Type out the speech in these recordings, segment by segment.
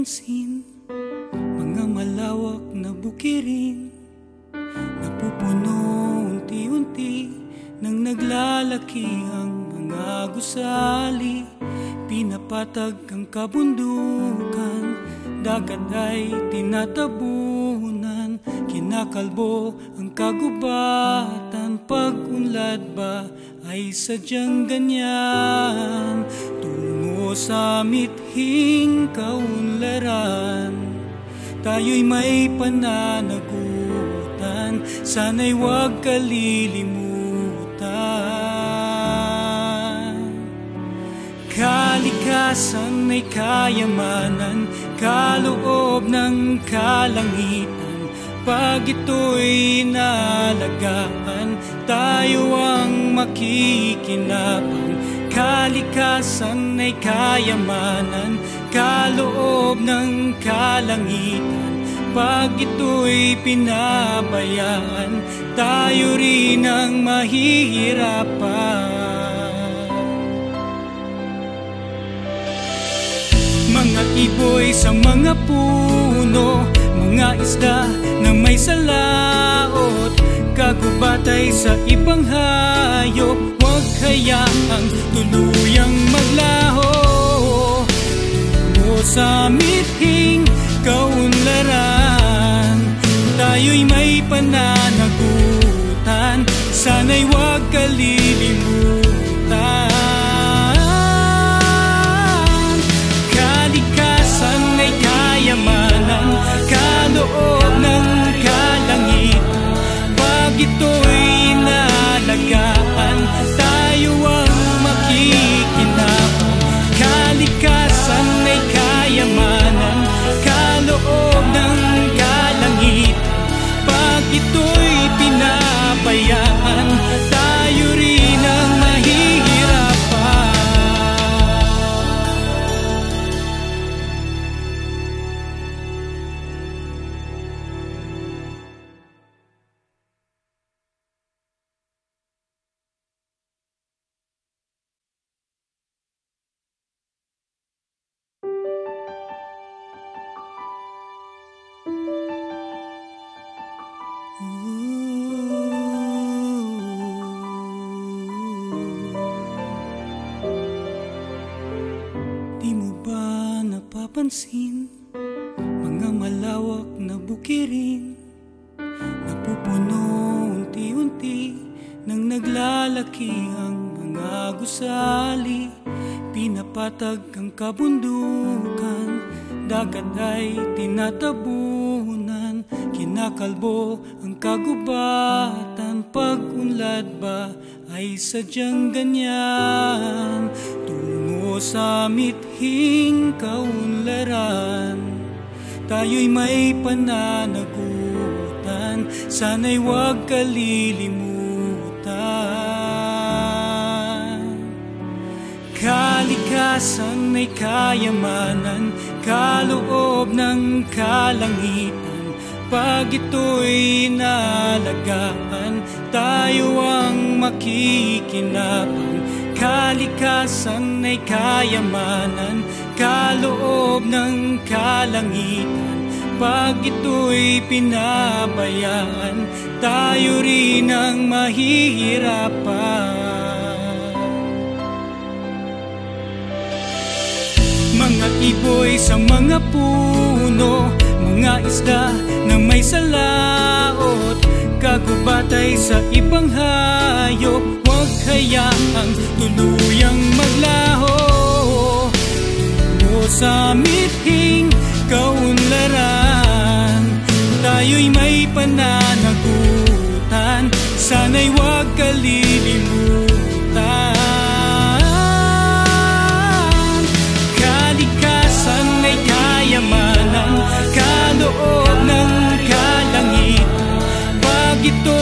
napapansin Mga malawak na bukirin Napupuno unti-unti Nang naglalaki ang mga gusali. Pinapatag ang kabundukan Dagat ay tinatabunan. Kinakalbo ang kagubatan Pag-unlad ba ay sadyang ganyan Tungo sa mithing kaunlaran Tayo'y may pananagutan. Sana'y huwag kalilimutan. Kalikasan ay kayamanan Kaloob ng kalangitan. Pag ito'y nalagaan Tayo ang makikinabang Kalikasan ay kayamanan Kaloob ng kalangitan. Pag ito'y pinabayaan Tayo rin ang mahihirapan. Mga iboy sa mga puno Mga isda na may salaot Kagubatay sa ibang hayop hayaang tuluyang maglaho. Tungo sa mithing kaunlaran Tayo'y may pananagutan. Sana'y huwag kalilimutan Dagat ay tinatabunan. Kinakalbo ang kagubatan. Pag-unlad ba ay sadyang ganyan? Tungo sa mithing kaunlaran. Tayo'y may pananagutan. Sana'y huwag kalilimutan. Kalikasan ay kayamanan Kaloob ng kalangitan. Pag ito'y nalagaan Tayo ang makikinabang Kalikasan ay kayamanan Kaloob ng kalangitan. Pag ito'y pinabayaan Tayo rin ang mahihirapan iboy sa mga puno Mga isda na may salaot. Kagubatay sa ibang hayop Huwag hayaang tuluyang maglaho. Tungo sa mithing kaunlaran Tayo'y may pananagutan. Sana'y huwag kalilimutan Pag ito'y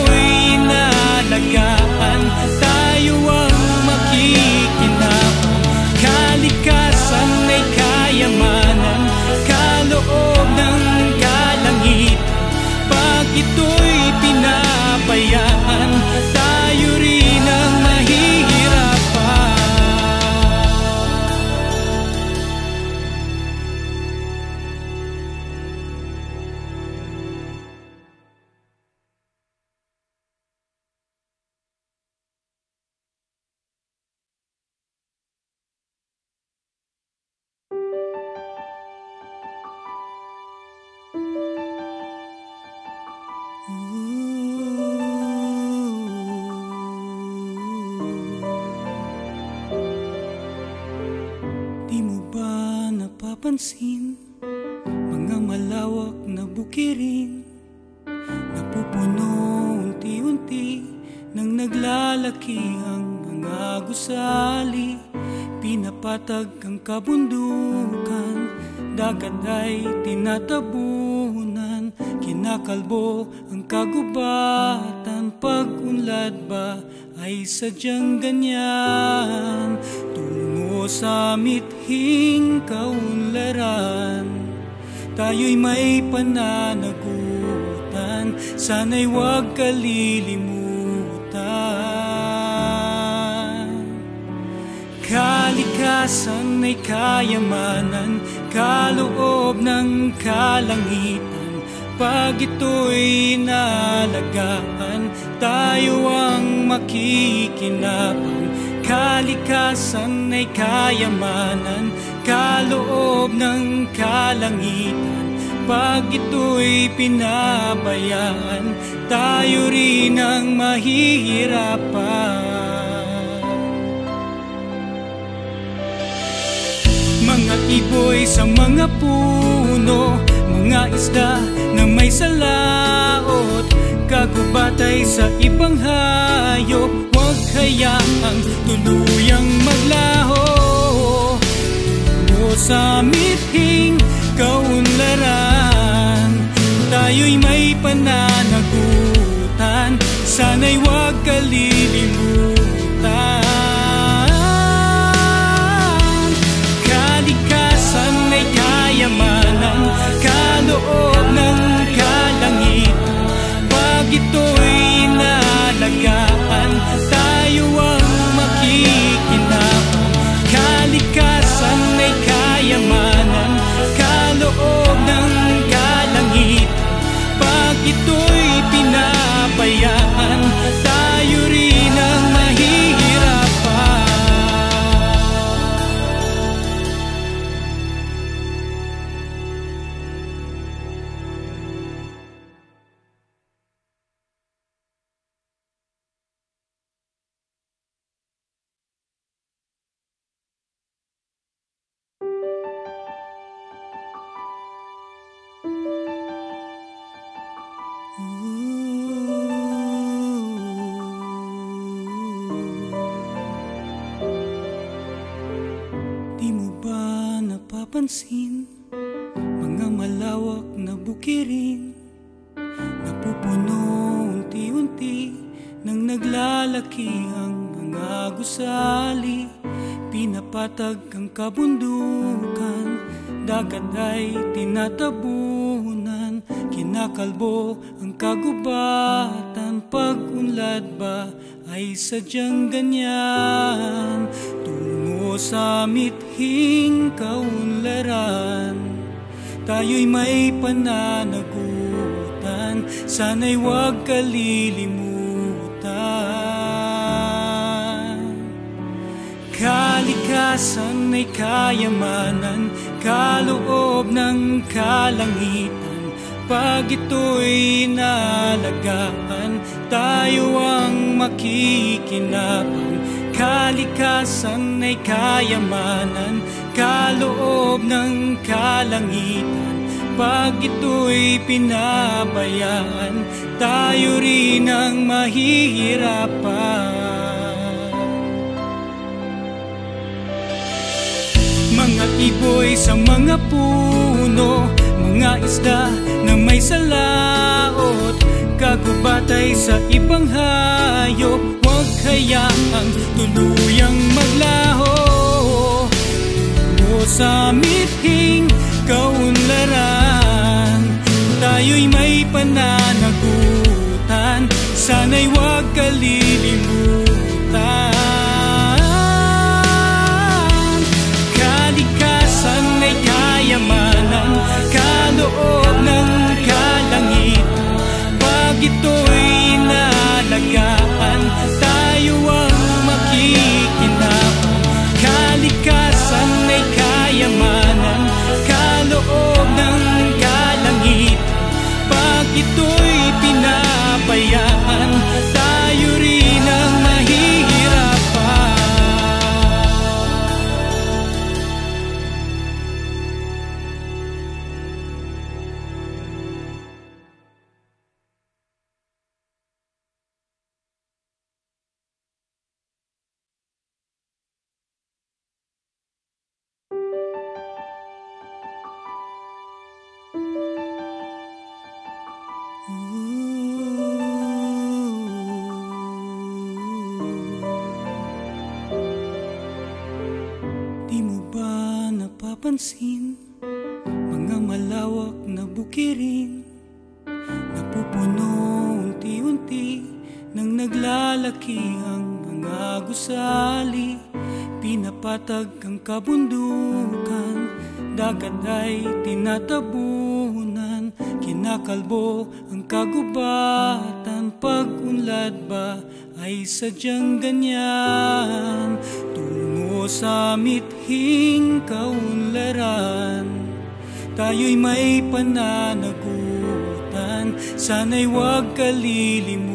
napapansin Mga malawak na bukirin Napupuno unti-unti Nang naglalaki ang mga gusali. Pinapatag ang kabundukan Dagat ay tinatabunan. Kinakalbo ang kagubatan Pag-unlad ba ay sadyang ganyan Tungo sa mithing kaunlaran. Tayo'y may pananagutan. Sana'y huwag kalilimutan. Kalikasan ay kayamanan Kaloob ng kalangitan. Pag ito'y nalagaan Tayo ang makikinabang Kalikasan ay kayamanan Kaloob ng kalangitan. Pag ito'y pinabayaan Tayo rin ang mahihirapan. Mga iboy sa mga puno Mga isda na may salaot Kagubatay sa ibang hayop Huwag hayaang tuluyang maglaho. O sa mithing kaunlaran Tayo'y may pananagutan. Sana'y huwag kalilimutan Dagat ay tinatabunan. Kinakalbo ang kagubatan. Pag-unlad ba ay sadyang ganyan? Tungo sa mithing kaunlaran. Tayo'y may pananagutan. Sana'y huwag kalilimutan. Kalikasan ay kayamanan Kaloob ng kalangitan Pag ito'y nalagaan Tayo ang makikinabang Kalikasan ay kayamanan Kaloob ng kalangitan Pag ito'y pinabayaan Tayo rin ang mahihirapan iboy sa mga puno Mga isda na may salaot. Kagubatay sa ibang hayop Huwag hayaang tuluyang maglaho. O sa mithing kaunlaran Tayo'y may pananagutan. Sana'y huwag kalilimutan Pag ito'y malawak na bukirin Napupuno unti-unti Nang naglalaki ang mga gusali. Pinapatag ang kabundukan Dagat ay tinatabunan. Kinakalbo ang kagubatan Pag-unlad ba ay sadyang ganyan? Tungo sa mithing kaunlaran Tayo'y may pananagutan. Sana'y huwag kalilimutan.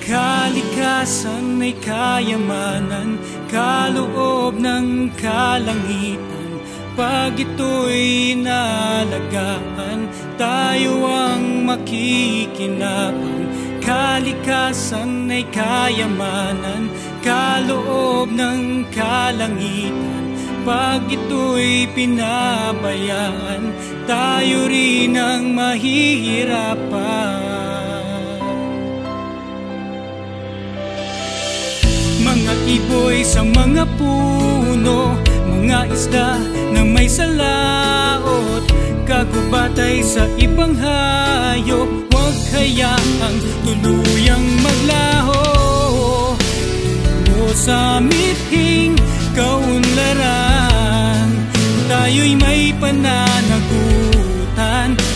Kalikasan ay kayamanan Kaloob ng kalangitan. Pag ito'y nalagaan Tayo ang makikinabang Kalikasan ay kayamanan Kaloob ng kalangitan Pag ito'y pinabayaan Tayo rin ang mahihirapan. Mga iboy sa mga puno Mga isda na may salaot Kagubatay sa ibang hayop Huwag hayaang tuluyang maglaho O sa mithing kaunlaran. Tayo'y may pananagutan.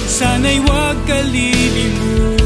Sana'y huwag kalilimutan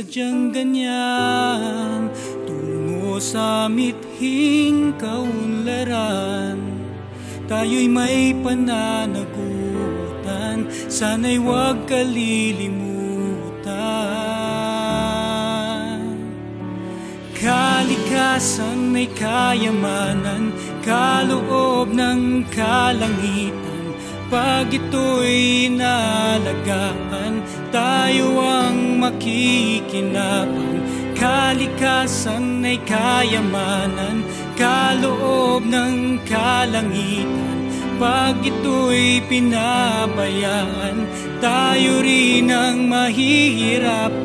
sadyang ganyan Tungo sa mithing kaunlaran. Tayo'y may pananagutan Sana'y huwag kalilimutan. Kalikasan ay kayamanan Kaloob ng kalangitan. Pag ito'y nalagaan Tayo ang makikinabang Kalikasan ay kayamanan Kaloob ng kalangitan. Pag ito'y pinabayaan Tayo rin ang mahihirapan.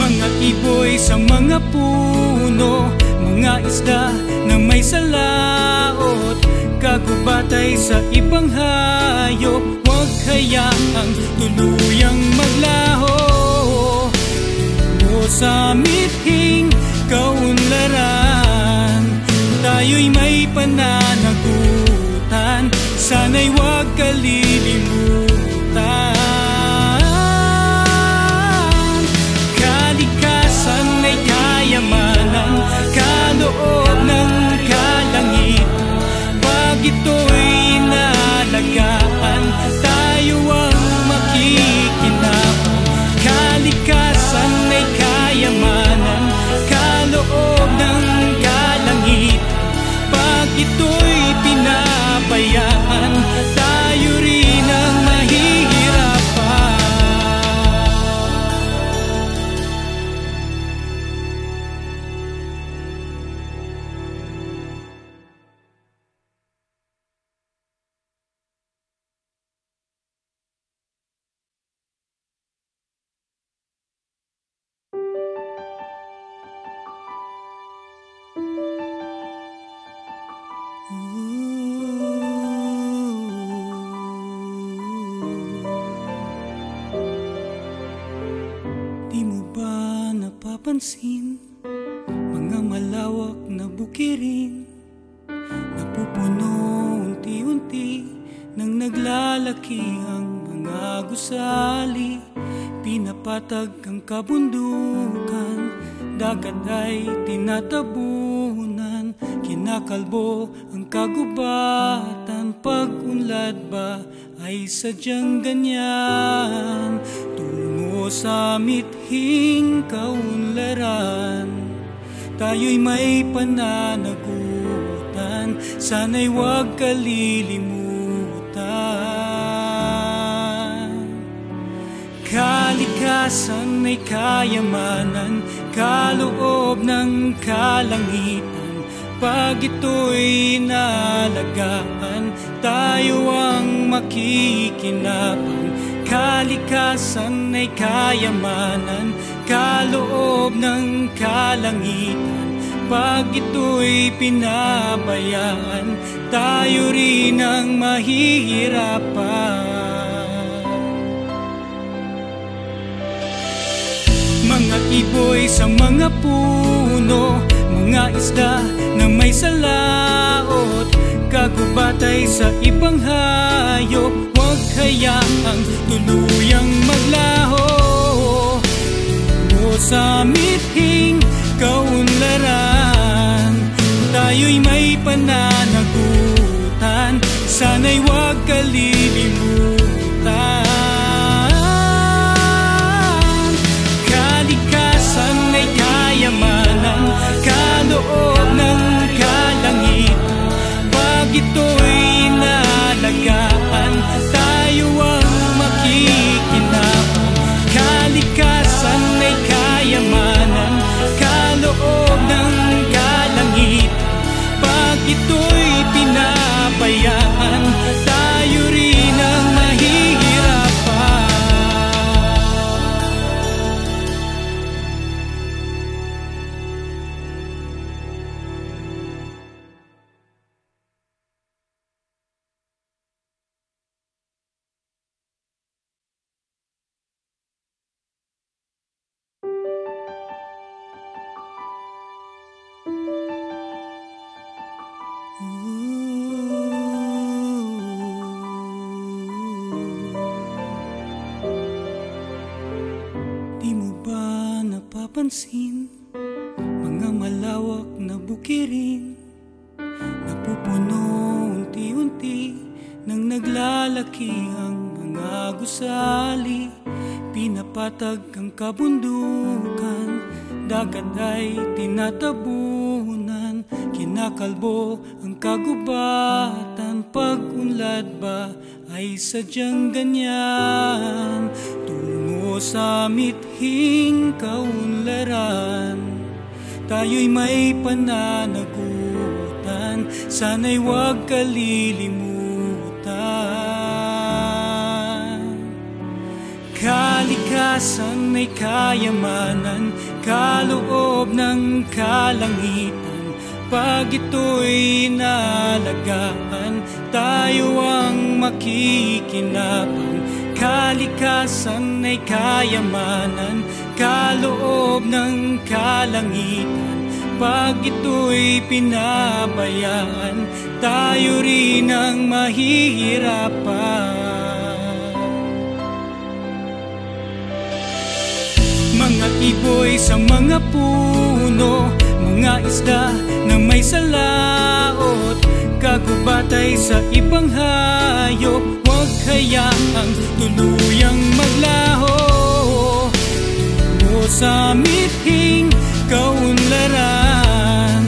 Mga iboy sa mga puno Mga isda na may salaot Kagubatay sa ibang hayop hayaang tuluyang maglaho. O sa mithing kaunlaran Tayo'y may pananagutan. Sana'y huwag kalilimutan Pinapatag ang kabundukan Dagat ay tinatabunan. Kinakalbo ang kagubatan Pag-unlad ba ay sadyang ganyan? Tungo sa mithing kaunlaran Tayo'y may pananagutan. Sana'y huwag kalilimutan Kalikasan ay kayamanan Kaloob ng kalangitan. Pag ito'y nalagaan Tayo ang makikinabang Kalikasan ay kayamanan Kaloob ng kalangitan. Pag ito'y pinabayaan Tayo rin ang mahihirapan Mga iboy sa mga puno Mga isda na may salaot Kagubatay sa ibang hayop. Huwag hayaang tuluyang maglaho. O sa mithing kaunlaran Tayo'y may pananagutan. Sana'y huwag kalilimutan pinabayaan Dagat ay tinatabunan. Kinakalbo ang kagubatan. Pag-unlad ba ay sadyang ganyan? Tungo sa mithing kaunlaran. Tayo'y may pananagutan. Sana'y huwag kalilimutan. Kalikasan ay kayamanan Kaloob ng kalangitan. Pag ito'y nalagaan Tayo ang makikinabang Kalikasan ay kayamanan Kaloob ng kalangitan. Pag ito'y pinabayaan Tayo rin ang mahihirapan Mga iboy sa mga puno Mga isda na may salaot Kagubatay sa ibang hayop. Huwag hayaang tuluyang maglaho. O sa mithing kaunlaran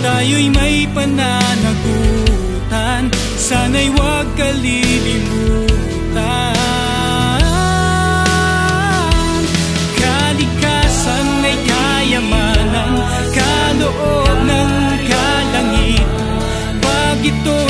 Tayo'y may pananagutan. Sana'y huwag kalilimutan Pag ito'y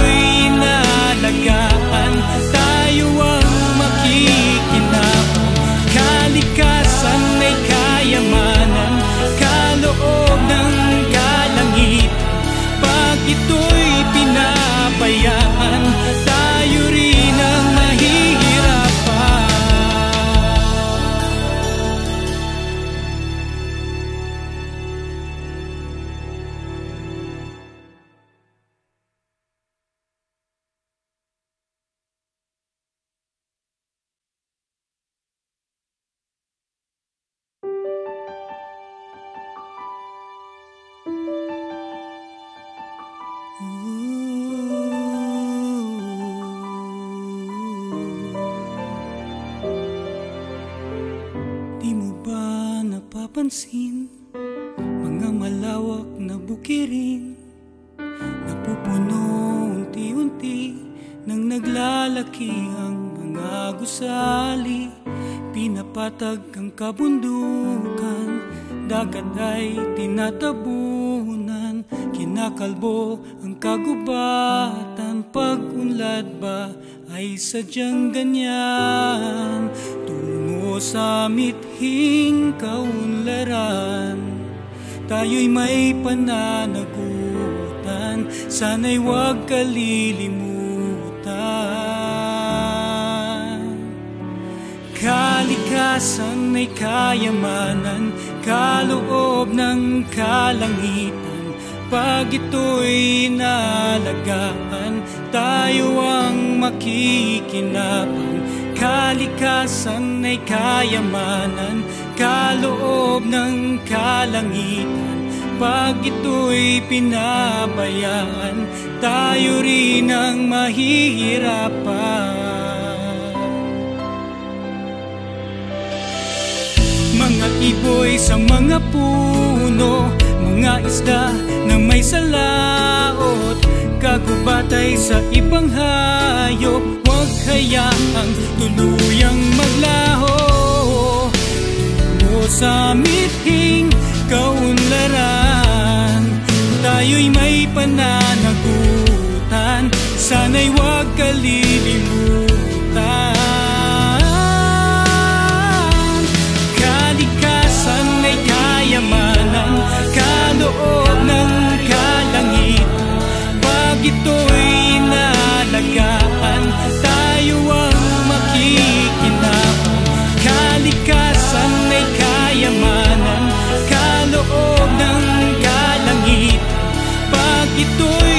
Dagat ay tinatabunan. Kinakalbo ang kagubatan. Pag-unlad ba ay sadyang ganyan? Tungo sa mithing kaunlaran. Tayo'y may pananagutan. Sana'y huwag kalilimutan. Kalikasan ay kayamanan Kaloob ng kalangitan. Pag ito'y nalagaan Tayo ang makikinabang Kalikasan ay kayamanan Kaloob ng kalangitan. Pag ito'y pinabayaan Tayo rin ang mahihirapan iboy sa mga puno Mga isda na may salaot. Kagubatay sa ibang hayop Huwag hayaang tuluyang maglaho. O sa mithing kaunlaran Tayo'y may pananagutan. Sana'y huwag kalilimutan Pag ito'y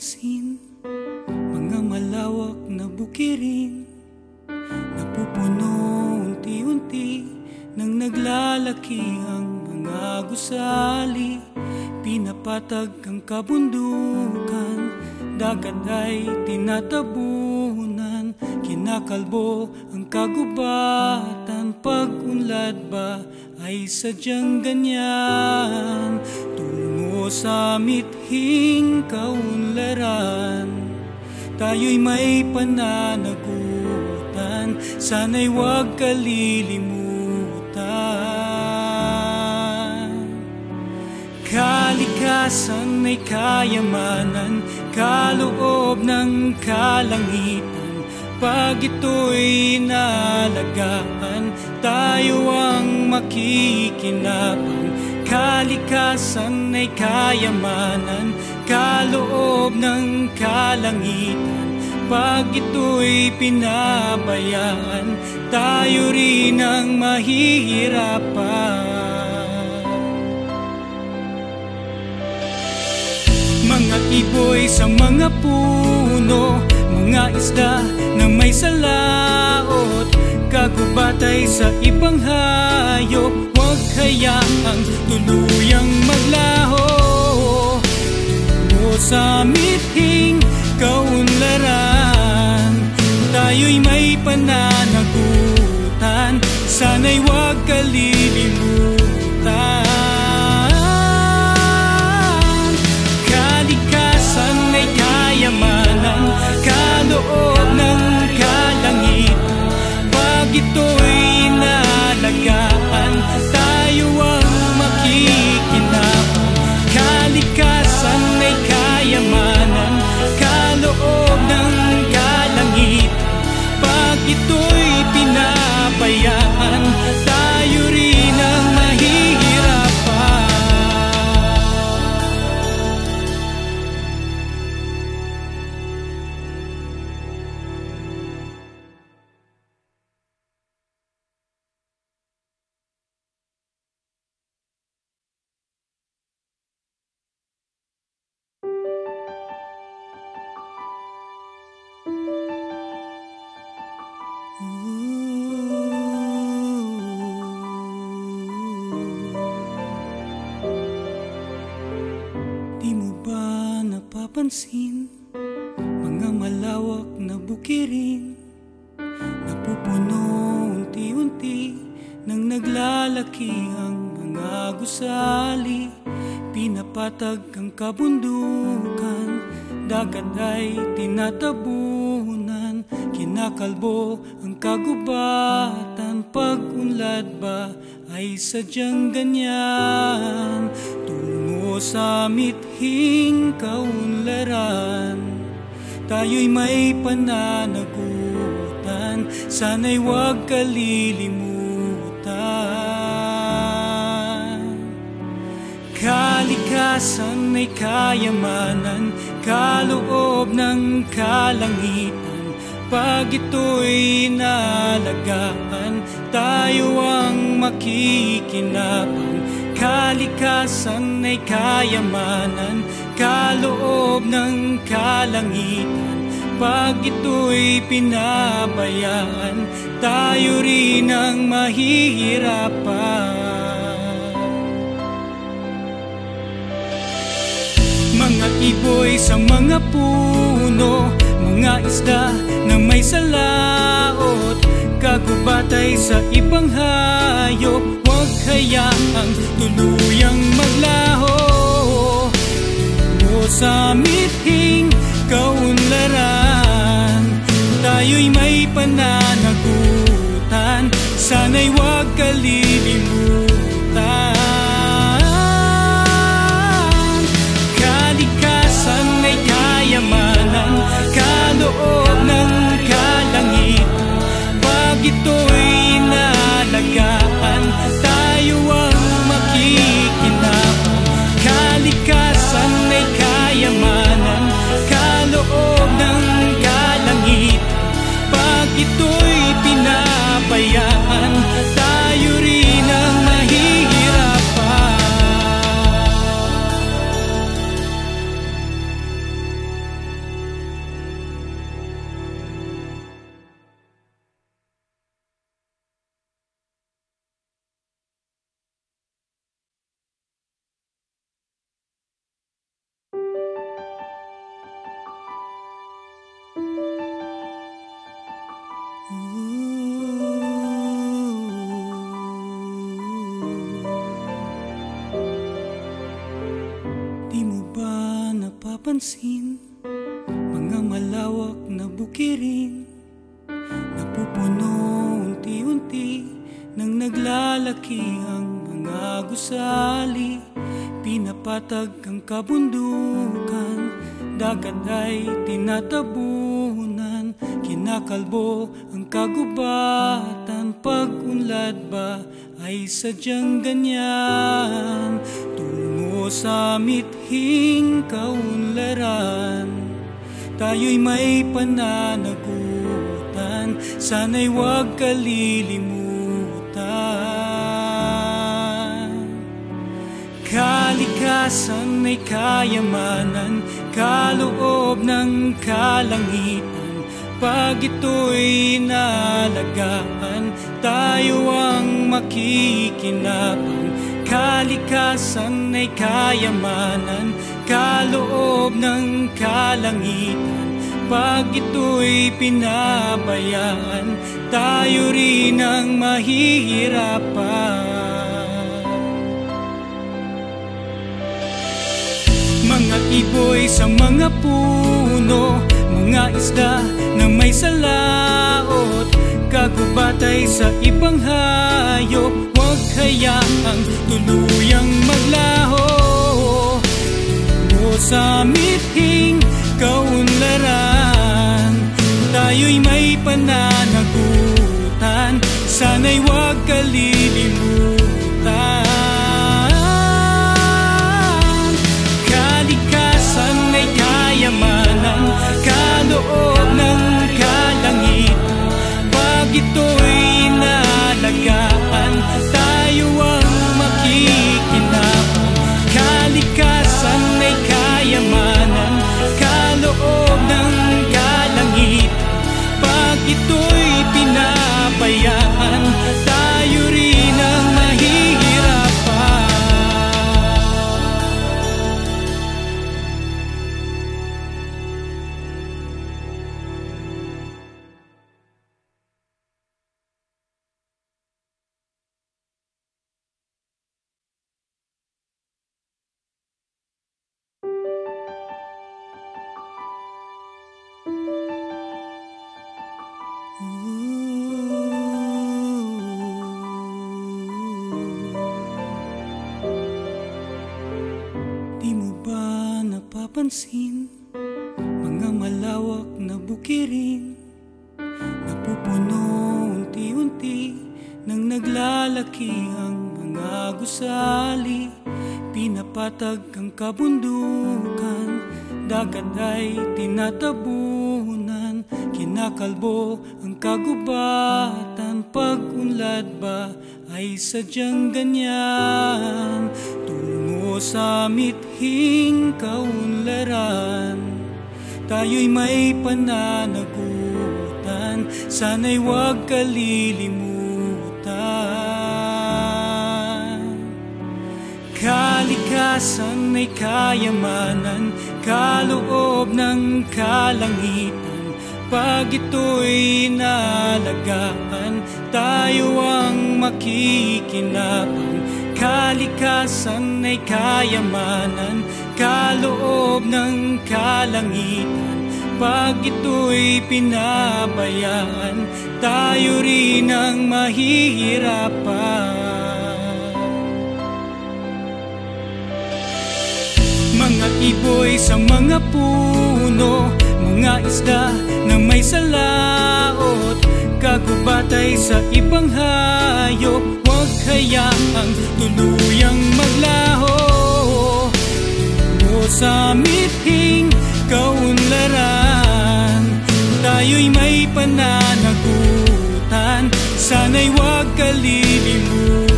napapansin Mga malawak na bukirin Napupuno unti-unti Nang naglalaki ang mga gusali. Pinapatag ang kabundukan Dagat ay tinatabunan. Kinakalbo ang kagubatan Pag-unlad ba ay sadyang ganyan? Tungo sa mithing kaunlaran Tayo'y may pananagutan. Sana'y huwag kalilimutan. Kalikasan ay kayamanan Kaloob ng kalangitan. Pag ito'y nalagaan Tayo ang makikinabang Kalikasan ay kayamanan Kaloob ng kalangitan. Pag ito'y pinabayaan Tayo rin ang mahihirapan. Mga iboy sa mga puno Mga isda na may salaot Kagubatay sa ibang hayop Huwag hayaang tuluyang maglaho. O sa mithing kaunlaran Tayo'y may pananagutan. Sana'y huwag kalilimutan. Kalikasan ay kayamanan Kaloob ng kalangitan Pag ito'y tinatabunan Kinakalbo ang kagubatan. Pag-unlad ba ay sadyang ganyan? Tungo sa mithing kaunlaran. Tayo'y may pananagutan. Sana'y huwag kalilimutan Kalikasan ay kayamanan Kaloob ng kalangitan. Pag ito'y nalagaan Tayo ang makikinabang Kalikasan ay kayamanan Kaloob ng kalangitan. Pag ito'y pinabayaan Tayo rin ang mahihirapan iboy sa mga puno Mga isda na may salaot. Kagubatay sa ibang hayop Huwag hayaang tuluyang maglaho. O sa mithing kaunlaran Tayo'y may pananagutan. Sana'y huwag kalilimutan Kaloob ng kalangitan Pag ito'y napapansin Mga malawak na bukirin Napupuno unti-unti Nang naglalaki ang mga gusali. Pinapatag ang kabundukan Dagat ay tinatabunan. Kinakalbo ang kagubatan Pag-unlad ba ay sadyang ganyan Tungo sa mithing kaunlaran. Tayo'y may pananagutan. Sana'y huwag kalilimutan. Kalikasan ay kayamanan Kaloob ng kalangitan. Pag ito'y nalagaan Tayo ang makikinabang Kalikasan ay kayamanan Kaloob ng kalangitan. Pag ito'y pinabayaan Tayo rin ang mahihirapan. Mga iboy sa mga puno Mga isda na may salaot Kagubatay sa ibang hayop Huwag hayaang tuluyang maglaho. O sa mithing kaunlaran Tayo'y may pananagutan. Sana'y huwag kalilimutan Dagat ay tinatabunan. Kinakalbo ang kagubatan. Pag-unlad ba ay sadyang ganyan? Tungo sa mithing kaunlaran. Tayo'y may pananagutan. Sana'y huwag kalilimutan Kalikasan ay kayamanan Kaloob ng kalangitan. Pag ito'y nalagaan Tayo ang makikinabang Kalikasan ay kayamanan Kaloob ng kalangitan. Pag ito'y pinabayaan Tayo rin ang mahihirapan Mga iboy sa mga puno Mga isda na may salaot Kagubatay sa ibang hayop. Huwag hayaang tuluyang maglaho. O sa mithing kaunlaran Tayo'y may pananagutan. Sana'y huwag kalilimutan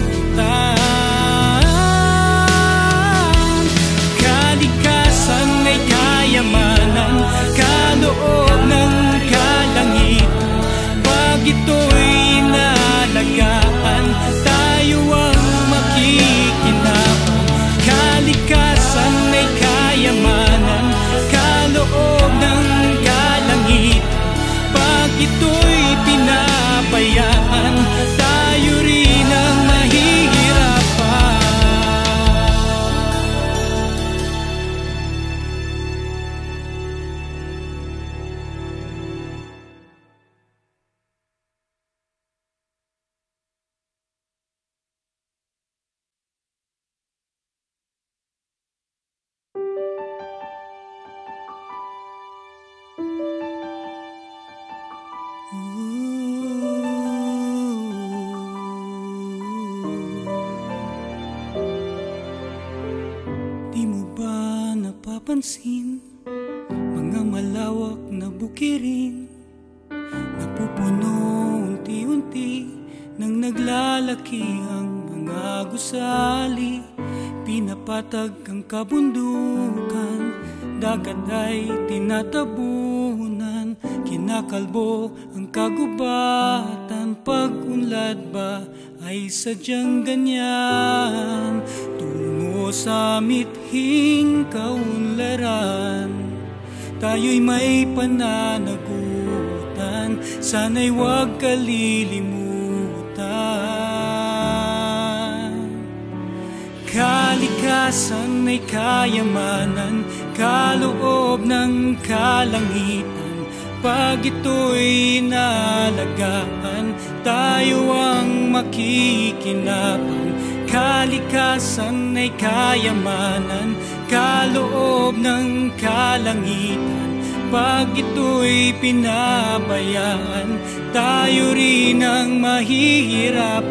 napapansin Mga malawak na bukirin Napupuno unti-unti Nang naglalaki ang mga gusali. Pinapatag ang kabundukan Dagat ay tinatabunan. Kinakalbo ang kagubatan Pag-unlad ba ay sadyang ganyan Tungo sa mithing kaunlaran Tayo'y may pananagutan. Sana'y huwag kalilimutan. Kalikasan ay kayamanan Kaloob ng kalangitan. Pag ito'y nalagaan Tayo ang makikinabang Kalikasan ay kayamanan Kaloob ng kalangitan. Pag ito'y pinabayaan Tayo rin ang mahihirapan.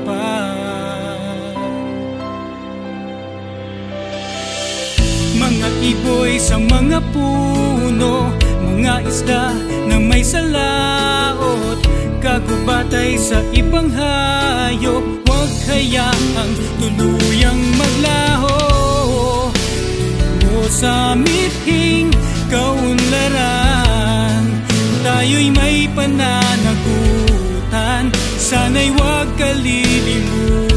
Mga iboy sa mga puno Mga isda na may salaot Kagubatay sa ibang hayop hayaang tuluyang maglaho. O sa mithing kaunlaran Tayo'y may pananagutan. Sana'y huwag kalilimutan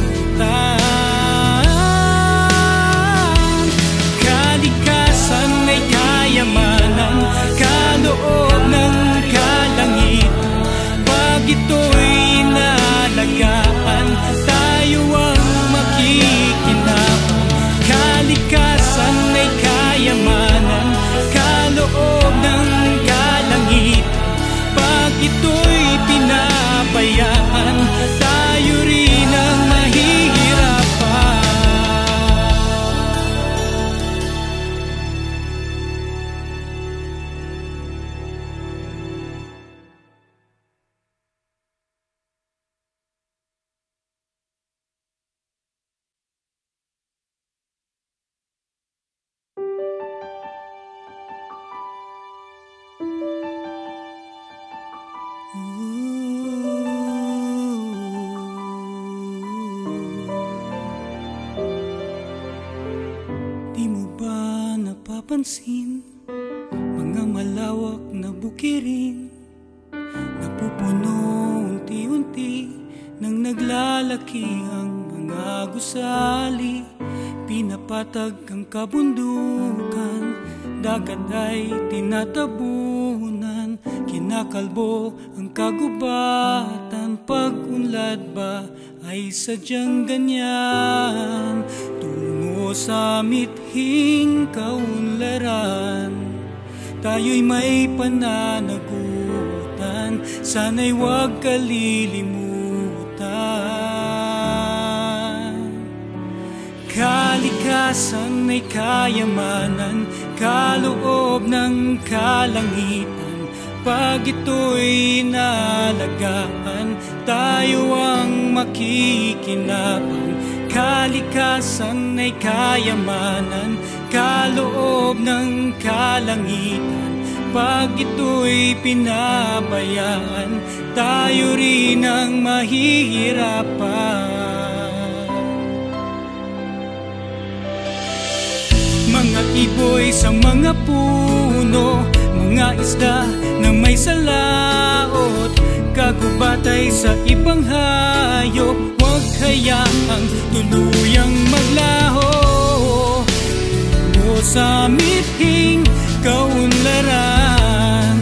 kabundukan Dagat ay tinatabunan. Kinakalbo ang kagubatan Pag-unlad ba ay sadyang ganyan? Tungo sa mithing kaunlaran Tayo'y may pananagutan. Sana'y huwag kalilimutan Kalikasan ay kayamanan? Kaloob ng kalangitan Pag ito'y nalagaan Tayo ang makikinabang Kalikasan ay kayamanan Kaloob ng kalangitan. Pag ito'y pinabayaan Tayo rin ang mahihirapan iboy sa mga puno Mga isda na may salaot. Kagubatay sa ibang hayop Huwag hayaang tuluyang maglaho. O sa mithing kaunlaran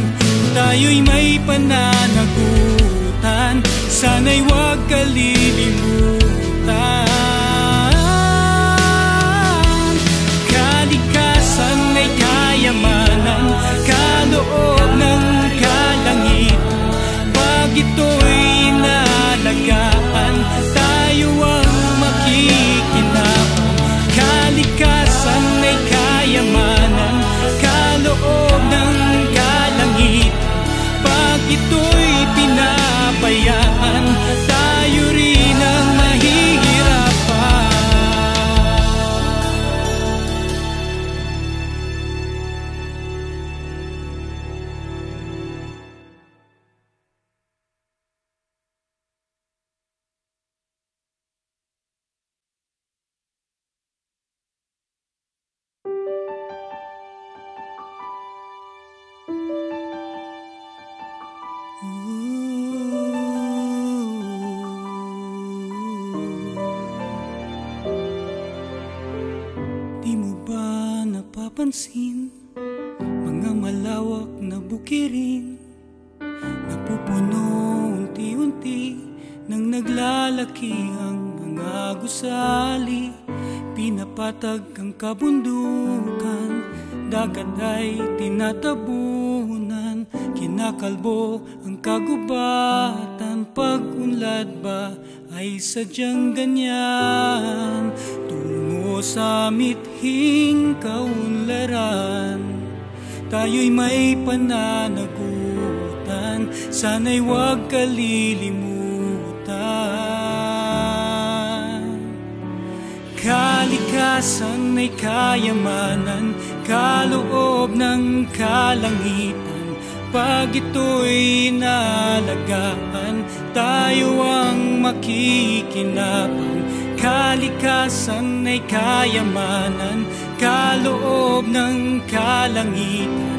Tayo'y may pananagutan. Sana'y huwag kalilimutan ito'y pinabayaan Mga malawak na bukirin Napupuno unti-unti Nang naglalaki ang mga gusali. Pinapatag ang kabundukan Dagat ay tinatabunan. Kinakalbo ang kagubatan Pag-unlad ba ay sadyang ganyan? Tungo sa mithing kaunlaran Tayo'y may pananagutan. Sana'y huwag kalilimutan. Kalikasan ay kayamanan Kaloob ng kalangitan. Pag ito'y nalagaan Tayo ang makikinabang Kalikasan ay kayamanan Kaloob ng kalangitan.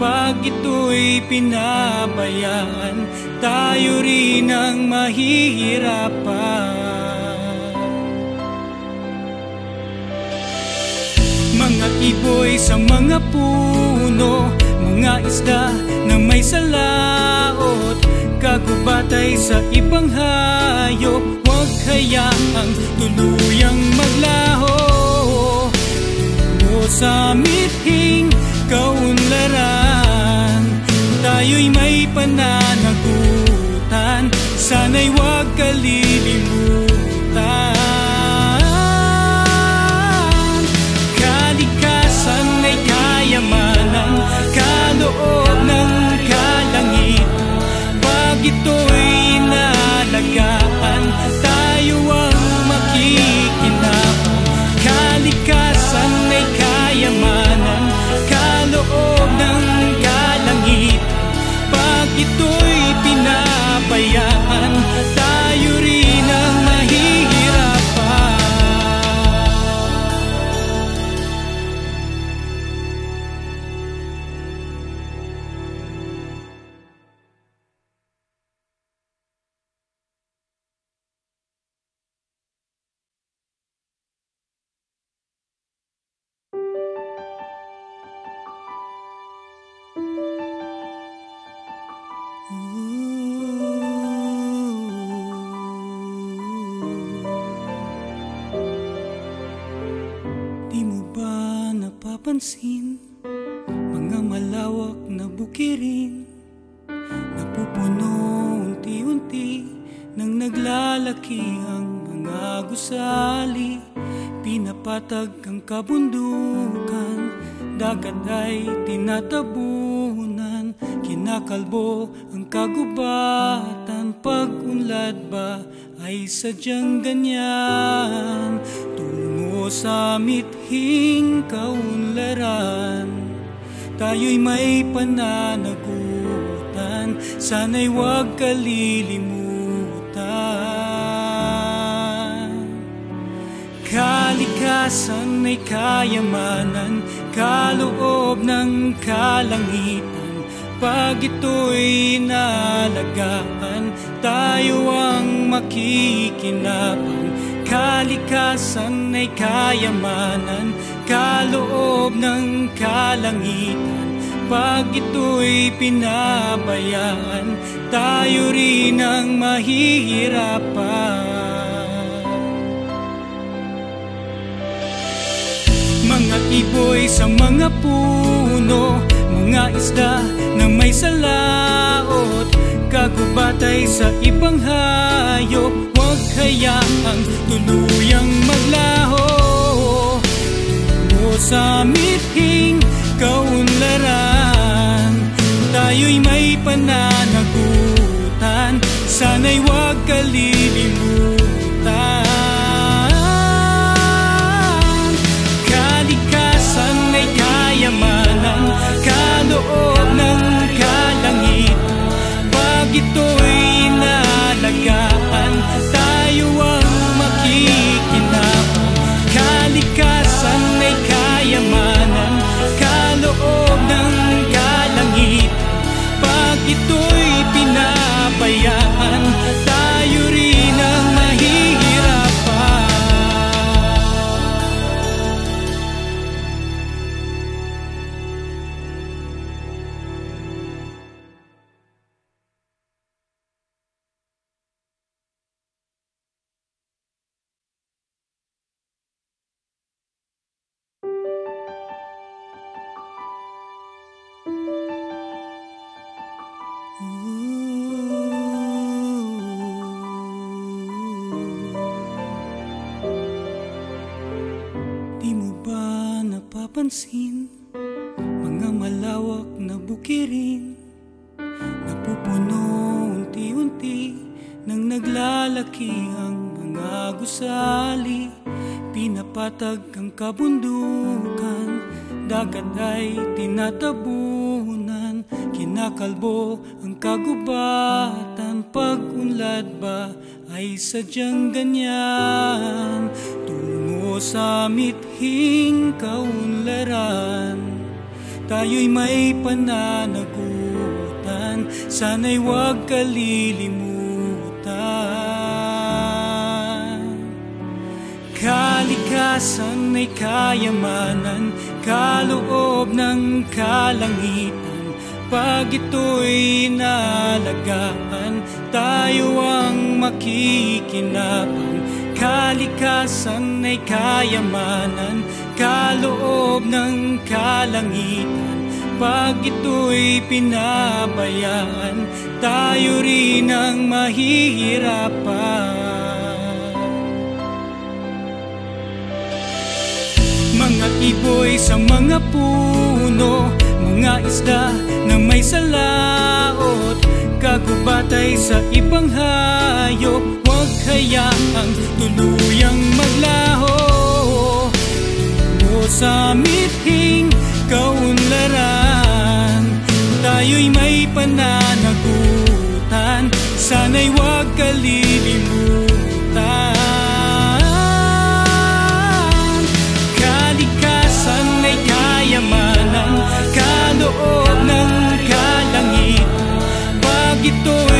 Pag ito'y pinabayaan Tayo rin ang mahihirapan. Mga iboy sa mga puno Mga isda na may salaot Kagubatay sa ibang hayop. Huwag hayaang tuluyang maglaho sa mithing kaunlaran Tayo'y may pananagutan Sana'y huwag kalilimutan Kalikasan ay kayamanan Kaloob ng kalangitan Pag ito'y napapansin Mga malawak na bukirin Napupuno unti-unti Nang naglalaki ang mga gusali. Pinapatag ang kabundukan Dagat ay tinatabunan. Kinakalbo ang kagubatan Pag-unlad ba ay sadyang ganyan Tungo sa mithing kaunlaran. Tayo'y may pananagutan. Sana'y huwag kalilimutan. Kalikasan ay kayamanan Kaloob ng kalangitan. Pag ito'y nalagaan Tayo ang makikinabang Kalikasan ay kayamanan Kaloob ng kalangitan. Pag ito'y pinabayaan Tayo rin ang mahihirapan. Mga iboy sa mga puno Mga isda na may salaot Kagubatay sa ibang hayop. Huwag hayaang tuluyang maglaho. O sa mithing kaunlaran Tayo'y may pananagutan. Sana'y huwag kalilimutan Pag ito'y Pinapatag ang kabundukan Dagat ay tinatabunan. Kinakalbo ang kagubatan Pag-unlad ba ay sadyang ganyan? Tungo sa mithing kaunlaran Tayo'y may pananagutan. Sana'y huwag kalilimutan Kalikasan ay kayamanan Kaloob ng kalangitan. Pag ito'y nalagaan Tayo ang makikinabang Kalikasan ay kayamanan Kaloob ng kalangitan. Pag ito'y pinabayaan Tayo rin ang mahihirapan iboy sa mga puno Mga isda na may salaot Kagubatay sa ibang hayop Huwag hayaang tuluyang maglaho. O sa mithing kaunlaran Tayo'y may pananagutan. Sana'y huwag kalilimutan Pag ito'y nalagaan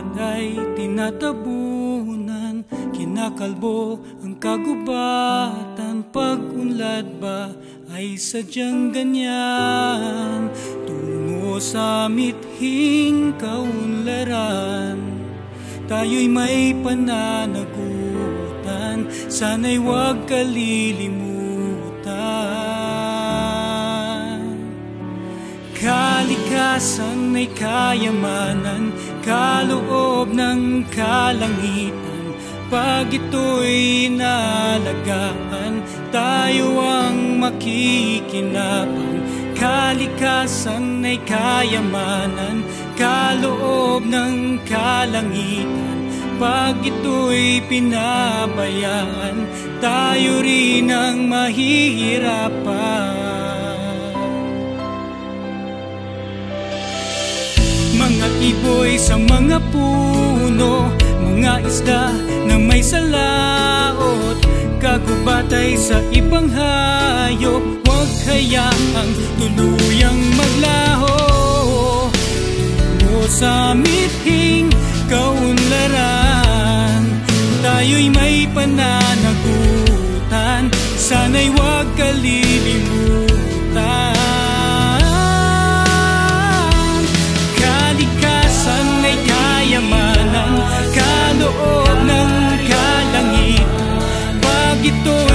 Dagat ay tinatabunan Kinakalbo ang kagubatan. Pag-unlad ba ay sadyang ganyan? Tungo sa mithing kaunlaran. Tayo'y may pananagutan Sana'y huwag kalilimutan. Kalikasan ay kayamanan Kaloob ng kalangitan Pag ito'y nalagaan Tayo ang makikinabang Kalikasan ay kayamanan Kaloob ng kalangitan Pag ito'y pinabayaan Tayo rin ang mahihirapan Mga iboy sa mga puno Mga isda na may salaot Kagubatay sa ibang hayop. Huwag hayaang tuluyang maglaho. O sa mithing kaunlaran Tayo'y may pananagutan. Sana'y huwag kalilimutan Pag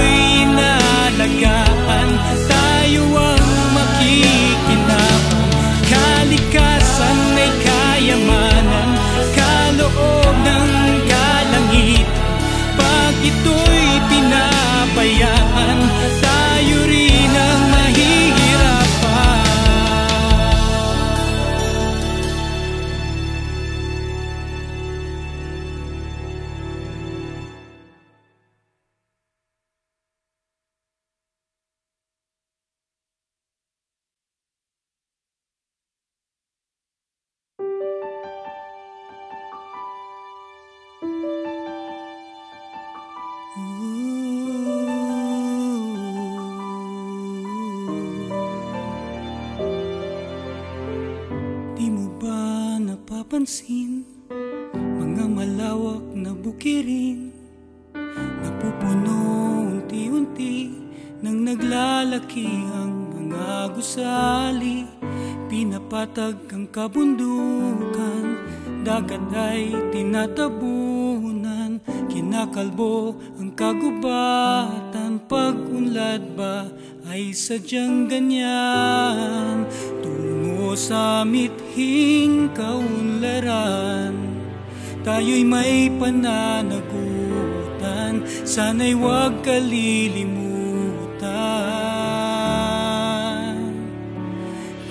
kabundukan Dagat ay tinatabunan. Kinakalbo ang kagubatan Pag-unlad ba ay sadyang ganyan? Tungo sa mithing kaunlaran Tayo'y may pananagutan. Sana'y huwag kalilimutan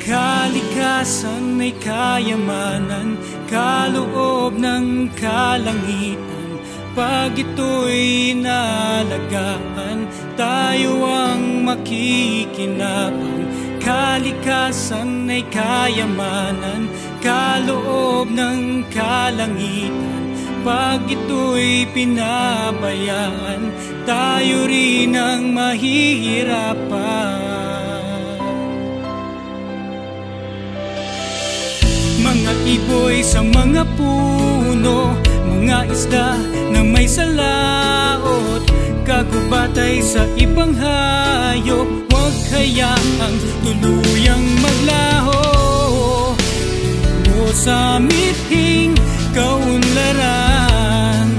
Kalikasan ay kayamanan Kaloob ng kalangitan. Pag ito'y nalagaan Tayo ang makikinabang Kalikasan ay kayamanan Kaloob ng kalangitan. Pag ito'y pinabayaan Tayo rin ang mahihirapan iboy sa mga puno Mga isda na may salaot. Kagubatay sa ibang hayop Huwag hayaang tuluyang maglaho. O sa mithing kaunlaran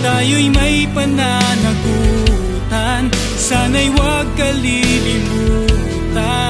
Tayo'y may pananagutan. Sana'y huwag kalilimutan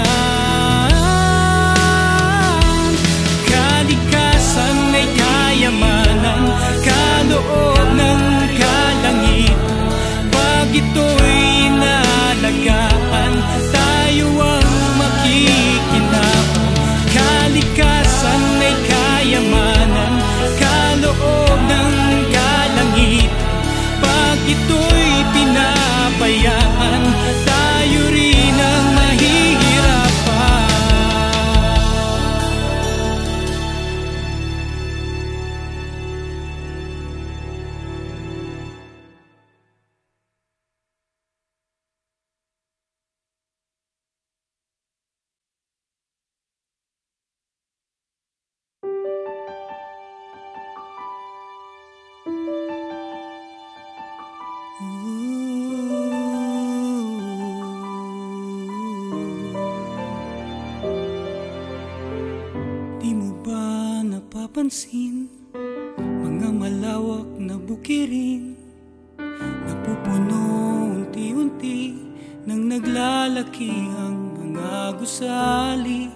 napapansin Mga malawak na bukirin Napupuno unti-unti Nang naglalaki ang mga gusali.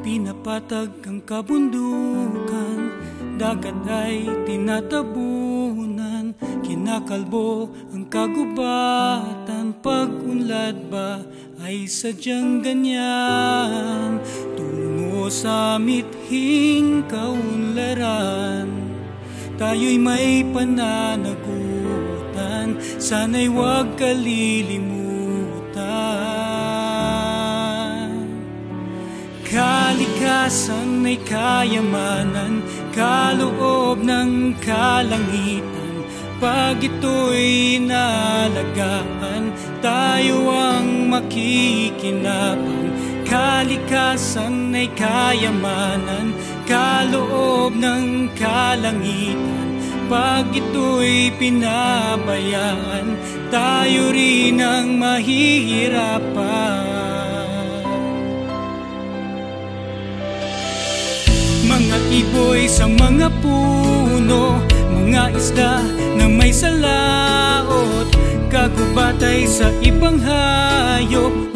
Pinapatag ang kabundukan Dagat ay tinatabunan. Kinakalbo ang kagubatan Pag-unlad ba ay sadyang ganyan Tungo sa mithing kaunlaran. Tayo'y may pananagutan. Sana'y huwag kalilimutan. Kalikasan ay kayamanan Kaloob ng kalangitan. Pag ito'y nalagaan Tayo ang makikinabang Kalikasan ay kayamanan Kaloob ng kalangitan. Pag ito'y pinabayaan Tayo rin ang mahihirapan. Mga iboy sa mga puno Mga isda na may salaot Kagubatay sa ibang hayop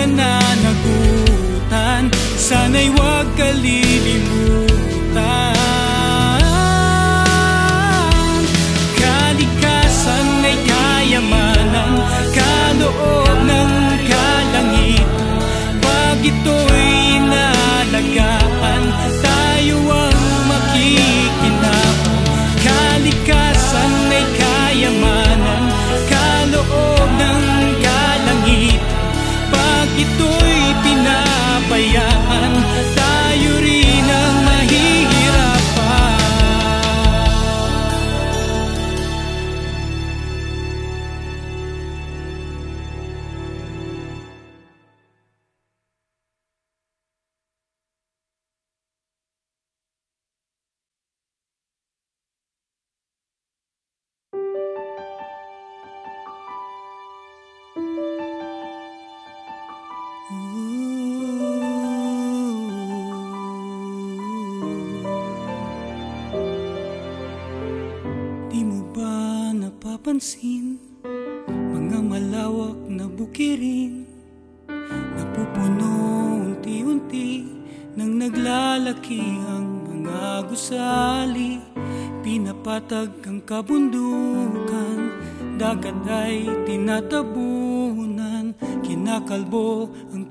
pananagutan. Sana'y huwag kalilimutan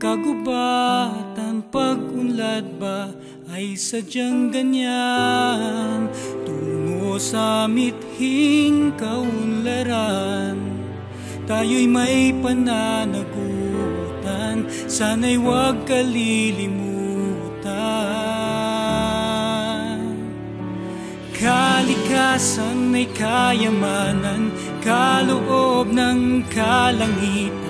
kagubatan Pag-unlad ba ay sadyang ganyan? Tungo sa mithing kaunlaran. Tayo'y may pananagutan Sana'y huwag kalilimutan. Kalikasan ay kayamanan Kaloob ng kalangitan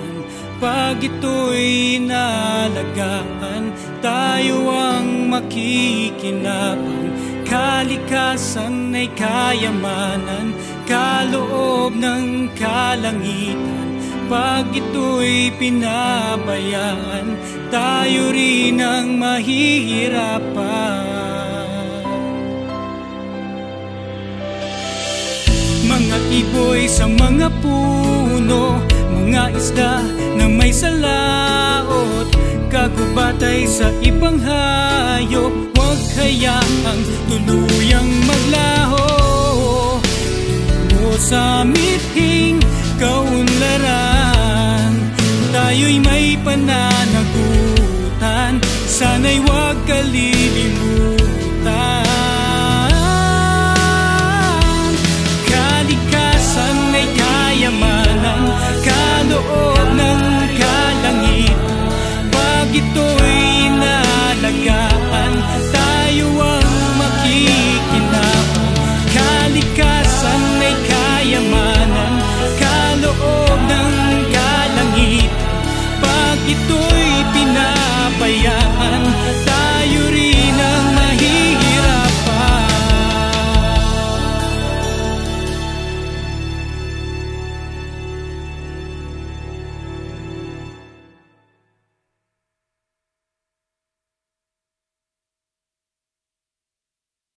Pag ito'y nalagaan Tayo ang makikinabang Kalikasan ay kayamanan Kaloob ng kalangitan. Pag ito'y pinabayaan Tayo rin ang mahihirapan. Mga iboy sa mga puno Mga isda may salaot Kagubatay sa ibang hayop. Huwag hayaang tuluyang maglaho. O sa mithing kaunlaran Tayo'y may pananagutan. Sana'y huwag kalilimutan Cristo